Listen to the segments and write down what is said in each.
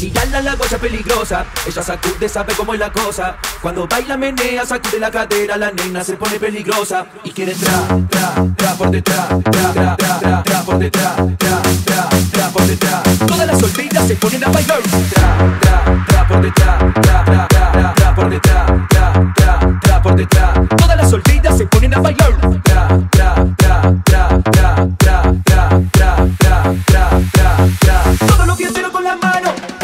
Mirala la guacha peligrosa, ella sacude, sabe cómo es la cosa. Cuando baila menea, sacude la cadera, la nena se pone peligrosa y quiere tra, tra, tra por detrás, tra, tra, tra, tra, tra por detrás, tra, tra, tra por detrás. Todas las solteras se ponen a bailar, tra,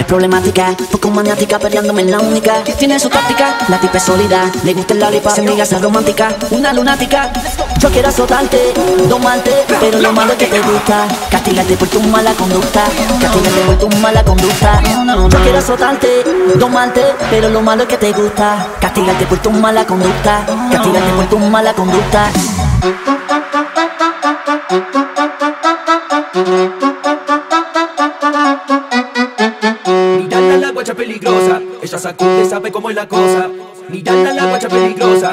Problemática, poco maniática, peleándome en la única tiene su táctica. La tipa es sólida, le gusta el lollipop, se amiga, es romántica, una lunática. Yo quiero azotarte, domarte, pero lo malo es que te gusta. Castigarte por tu mala conducta, castigarte por tu mala conducta. Yo quiero azotarte, domarte, pero lo malo es que te gusta. Castigarte por tu mala conducta, castigarte por tu mala conducta. Peligrosa, ella sacude, sabe cómo es la cosa. Mirala la guacha peligrosa,